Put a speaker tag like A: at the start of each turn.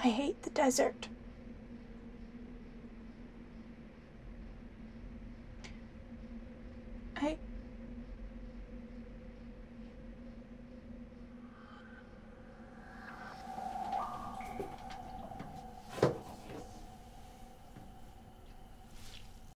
A: I hate the desert.